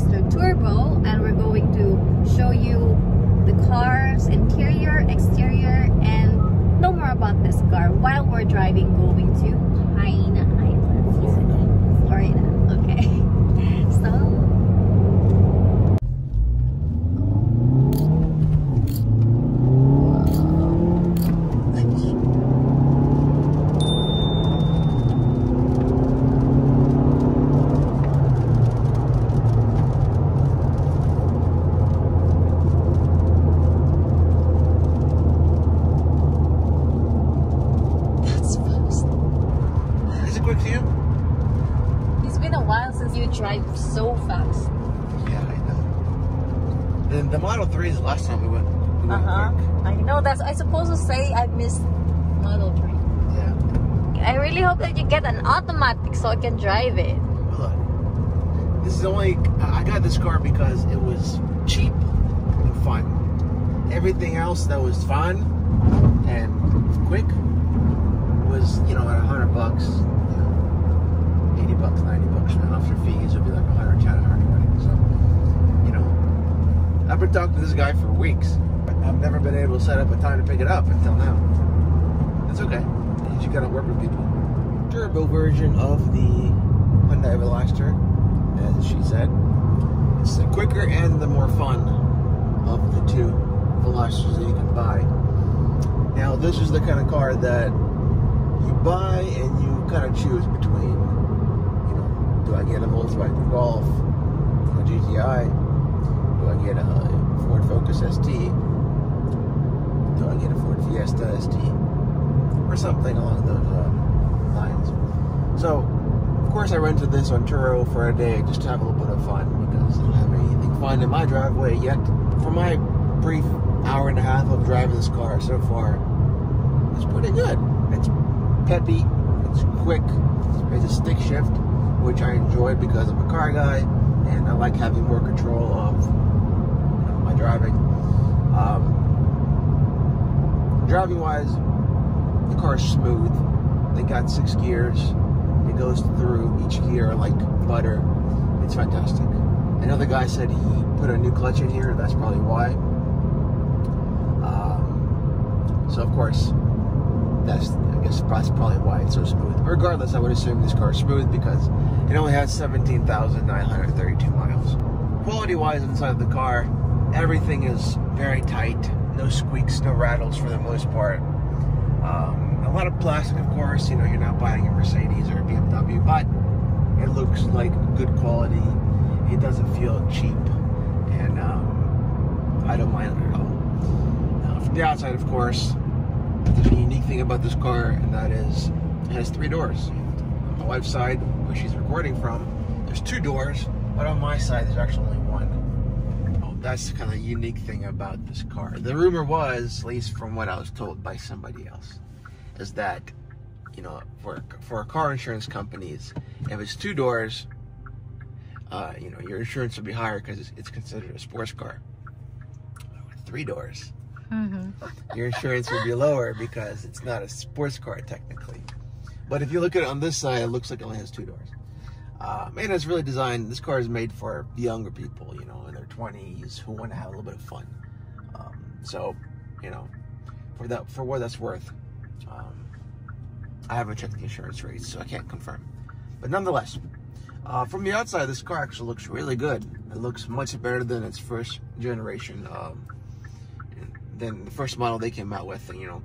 Master Turbo and we're going to show you the car's interior, exterior and know more about this car while we're driving going to Pine Island, Florida. Florida, okay. been a while since you drive so fast. Yeah, I know. The, the Model 3 is the last time we went. We Uh huh. I know that's. I supposed to say I missed Model 3. Yeah. I really hope that you get an automatic so I can drive it. Look, this is only. I I got this car because it was cheap and fun. Everything else that was fun and quick was, you know, at a hundred bucks, you know, eighty bucks, ninety bucks, and after fees, it'd be like a hundred ten, a hundred twenty. So, you know, I've been talking to this guy for weeks. But I've never been able to set up a time to pick it up until now. It's okay. You gotta work with people. Turbo version of the Hyundai Veloster, as she said. It's the quicker and the more fun of the two Velosters that you can buy. Now, this is the kind of car that you buy and you kind of choose between, do I get a Volkswagen Golf, a GTI, do I get a Ford Focus ST, do I get a Ford Fiesta ST, or something along those uh, lines. So, of course, I rented this on Turo for a day just to have a little bit of fun because I don't have anything fun in my driveway yet. For my brief hour and a half of driving this car so far, it's pretty good. It's peppy, it's quick, it's a stick shift, which I enjoy because I'm a car guy and I like having more control of you know, my driving. Um, driving wise, the car is smooth. They got six gears. It goes through each gear like butter. It's fantastic. Another guy said he put a new clutch in here. That's probably why. Um, so of course, that's I guess that's probably why it's so smooth. Regardless, I would assume this car is smooth because it only has 17,932 miles. Quality-wise inside the car, everything is very tight. No squeaks, no rattles for the most part. Um, a lot of plastic, of course. You know, you're not buying a Mercedes or a BMW, but it looks like good quality. It doesn't feel cheap, and um, I don't mind it at all. Uh, from the outside, of course, there's a unique thing about this car, and that is it has three doors. On my wife's side, where she's recording from, there's two doors, but on my side, there's actually only one. Oh, that's kind of unique thing about this car. The rumor was, at least from what I was told by somebody else, is that you know, for for car insurance companies, if it's two doors, uh, you know, your insurance will be higher because it's, it's considered a sports car. Three doors, Mm-hmm. your insurance would be lower because it's not a sports car technically. But if you look at it on this side, it looks like it only has two doors. And it's really designed. This car is made for younger people, you know, in their 20s who want to have a little bit of fun. Um, so, you know, for that, for what that's worth, um, I haven't checked the insurance rates, so I can't confirm. But nonetheless, uh, from the outside, this car actually looks really good. It looks much better than its first generation. Um, than the first model they came out with, you know,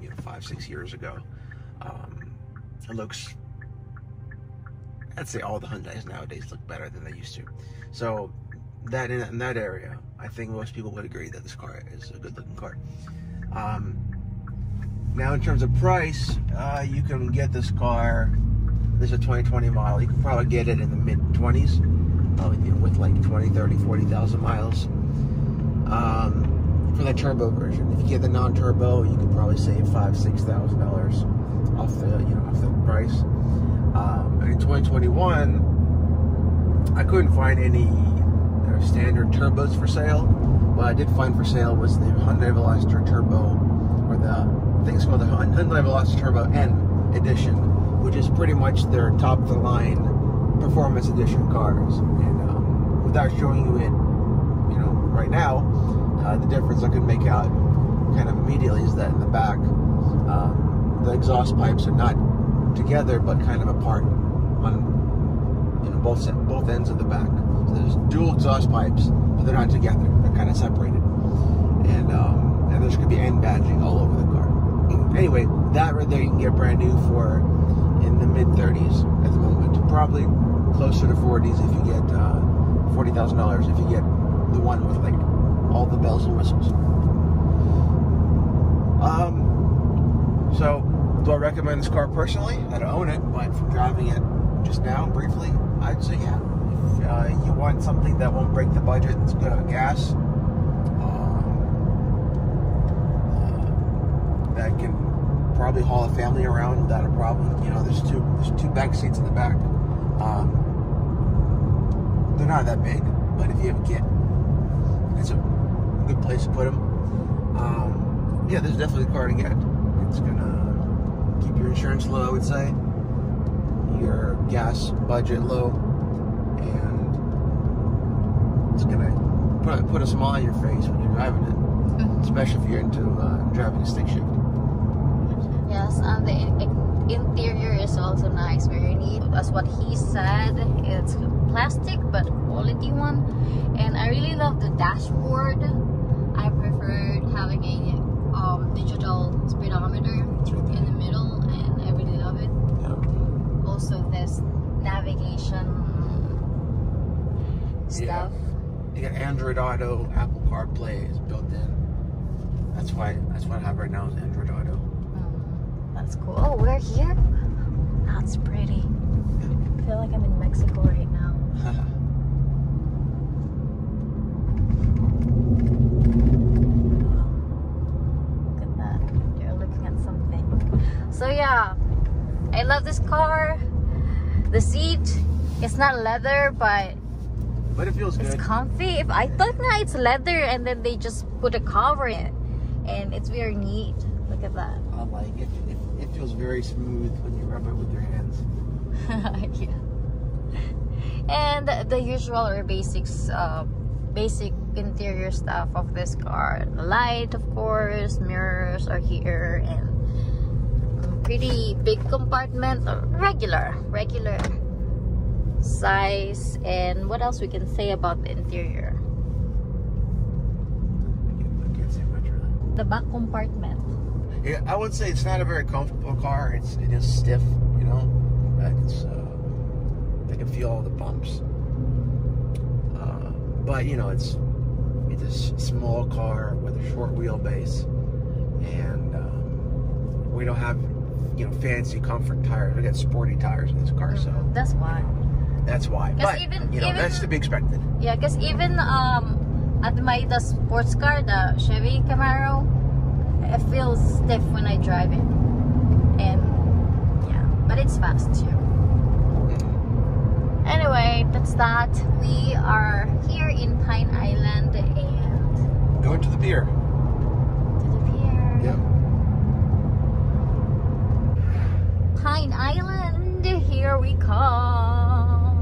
you know, five, six years ago. Um, it looks, I'd say all the Hyundais nowadays look better than they used to. So that in, in that area, I think most people would agree that this car is a good looking car. Um, now in terms of price, uh, you can get this car, this is a 2020 model, you can probably get it in the mid 20s, uh, with like 20, 30, 40,000 miles. Um, for the turbo version. If you get the non-turbo, you could probably save five, six thousand dollars off the you know off the price. Um, in 2021, I couldn't find any uh, standard turbos for sale. What I did find for sale was the Hyundai Veloster Turbo, or the it's called the Hyundai Veloster Turbo N edition, which is pretty much their top of the line performance edition cars. And um, without showing you it, you know, right now. Uh, the difference I could make out kind of immediately is that in the back, um, the exhaust pipes are not together but kind of apart on you know both both ends of the back. So there's dual exhaust pipes, but they're not together. They're kind of separated, and um, and there's going to be end badging all over the car. Anyway, that right there you can get brand new for in the mid 30s at the moment. Probably closer to 40s if you get uh, $40,000 if you get the one with like all the bells and whistles. Um, so, do I recommend this car personally? I don't own it, but from driving it just now briefly, I'd say yeah. If uh, you want something that won't break the budget, it's good on gas. Um, uh, that can probably haul a family around without a problem. You know, there's two there's two back seats in the back. Um, they're not that big, but if you have a kid, it's a good place to put them. Um, yeah, there's definitely a car to get. It's gonna keep your insurance low, I would say, your gas budget low, and it's gonna put put a smile on your face when you're driving it, especially if you're into uh, driving a stick shift. Yes, and the interior is also nice, very neat. As what he said, it's plastic but quality one. And I really love the dashboard. Preferred having a um, digital speedometer in the middle, and I really love it. Yeah. Also, this navigation stuff. You got Android Auto, Apple CarPlay is built in. That's why that's what I have right now is Android Auto. Mm, that's cool. Oh, we're here. That's pretty. I feel like I'm in Mexico right now. Look at that. You're looking at something. So yeah, I love this car. The seat, it's not leather, but but it feels good. it's good. comfy. If I thought now it's leather and then they just put a cover in it, and it's very neat. Look at that. I like it. it. It feels very smooth when you rub it with your hands. yeah. And the, usual or basics, uh, basic interior stuff of this car. The light, of course, mirrors are here, and pretty big compartment. uh, Regular, regular size. And what else we can say about the interior? I can't, I can't say much really. The back compartment. Yeah, I would say it's not a very comfortable car. It's it is stiff, you know. It's uh, I can feel all the bumps. Uh, but you know, it's it's a small car with a short wheelbase, and um, we don't have you know fancy comfort tires. We got sporty tires in this car, so That's why. that's why. But even- you know, even- that's to be expected. Yeah, because even um at my the sports car, the Chevy Camaro, it feels stiff when I drive it, and yeah, but it's fast too. Anyway, that's that. We are here in Pine Island and Going to the pier. to the pier. Yeah. Pine Island, here we come.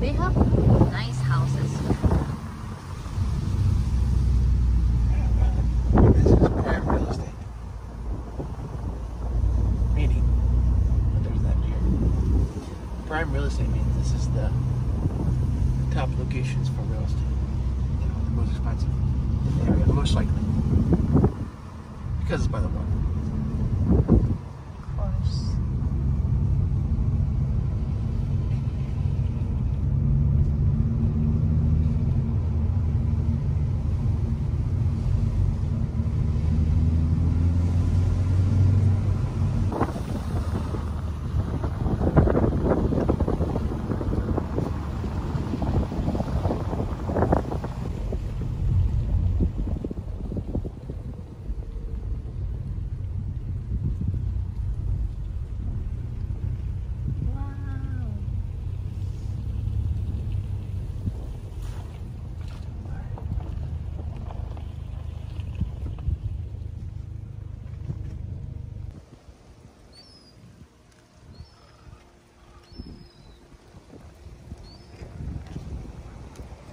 They have nice houses. This is prime real estate. Meaning, but there's that here. Prime real means this is the top locations for real estate. You know, the most expensive area, most likely. Because it's by the water.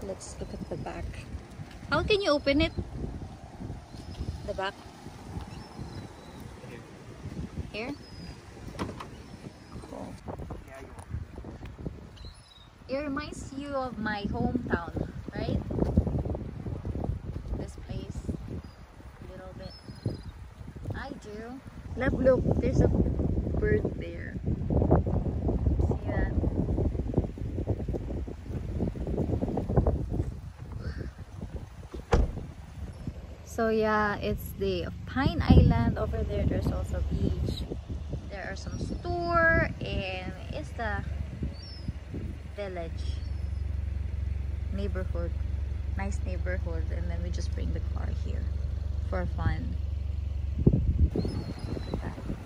Let's look at the back. How can you open it? The back? Here? Cool. It reminds you of my hometown, right? This place. A little bit. I do. Love, look, there's a bird there. So yeah, it's the Pine Island over there. There's also beach. There are some store and it's the village neighborhood. Nice neighborhood and then we just bring the car here for fun. Look at that.